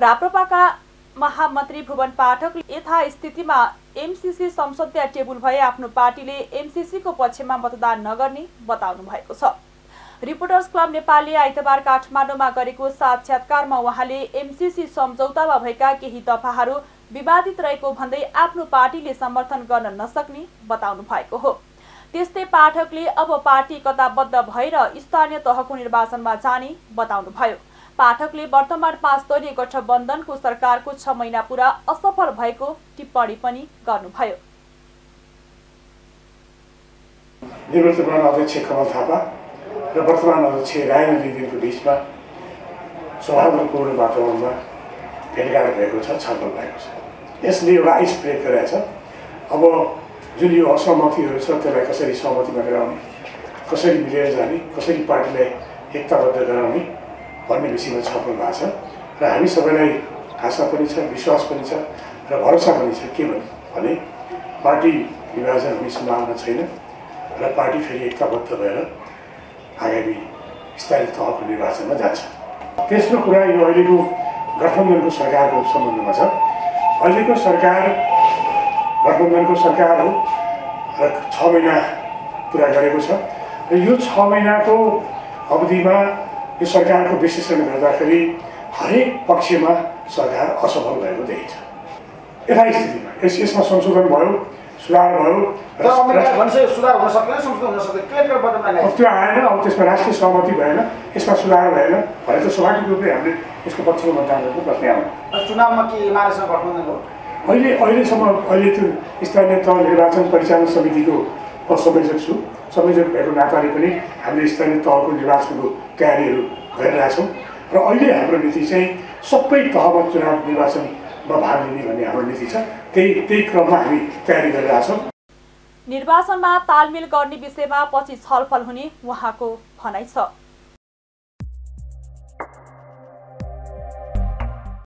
राप्रपाका महामन्त्री भुवन पाठक यथास्थितिमा एमसिसी संसदीय टेबुल भए आफ्नो पार्टीले एमसिसीको पक्षमा मतदान नगर्ने बताउनु भएको छ। रिपोर्टर्स क्लब नेपालले आइतबार काठमाडौँमा गरेको साक्षात्कारमा उहाँले एमसिसी सम्झौतामा भएका केही दफाहरू विवादित रहेको भन्दै आफ्नो पार्टीले समर्थन गर्न नसक्ने बताउनु भएको हो। त्यस्तै पाठकले अब पार्टी कताबद्ध भएर स्थानीय तहको निर्वाचनमा जाने बताउनु भयो पाठकले वर्तमान पाँच दलीय गठबन्धनको सरकारको छ महिना पुरा असफल भएको टिप्पणी पनि गर्नुभयो। निवृत्तमान अध्यक्ष कमल थापा र वर्तमान अध्यक्ष रायन दिदीको बिचमा सौहार्दपूर्ण वातावरणमा भेटघाट भएको छ छलफल भएको छ। यसले एउटा आइस ब्रेक गरेछ। अब जुन यो असहमतिहरू छ त्यसलाई कसरी सहमतिमा गराउने कसरी मिलेर जाने कसरी पार्टीलाई एकताबद्ध गराउने भन्ने विषयमा छलफल भएको छ। र हामी सबैलाई आशा पनि छ विश्वास पनि छ र भरोसा पनि छ। के भने पार्टी विभाजन हुने सम्भावना छैन र पार्टी फेरि एकताबद्ध भएर आगामी स्थानीय तहको निर्वाचनमा जान्छ। तेस्रो कुरा यो अहिलेको गठबन्धनको सरकारको सम्बन्धमा छ। अहिलेको सरकार गठबन्धनको सरकार हो र छ महिना पुरा गरेको छ। र यो छ महिनाको अवधिमा यो सरकारको विश्लेषण गर्दाखेरि हरेक पक्षमा सरकार असफल भएको देखिन्छ यथास्थितिमा यस यसमा संशोधन भयो सुधार भयो त्यो आएन अब त्यसमा राष्ट्रिय सहमति भएन यसमा सुधार भएन भने त स्वाभाविक रूपले हामीले यसको पक्षमा मतदान गर्नु प्रश्न आउँछ चुनावमा के अहिले अहिलेसम्म अहिले त्यो स्थानीय तह निर्वाचन परिचालन समितिको म संयोजक छु संयोजक भएको नाताले पनि हामीले स्थानीय तहको निर्वाचनको तयारीहरू गरिरहेछौँ र अहिले हाम्रो नीति चाहिँ सबै तहमा चुनाव निर्वाचनमा भाग लिने भन्ने हाम्रो नीति छ। त्यही त्यही क्रममा हामी तयारी गरिरहेछौँ निर्वाचनमा तालमेल गर्ने विषयमा पछि छलफल हुने उहाँको भनाइ छ।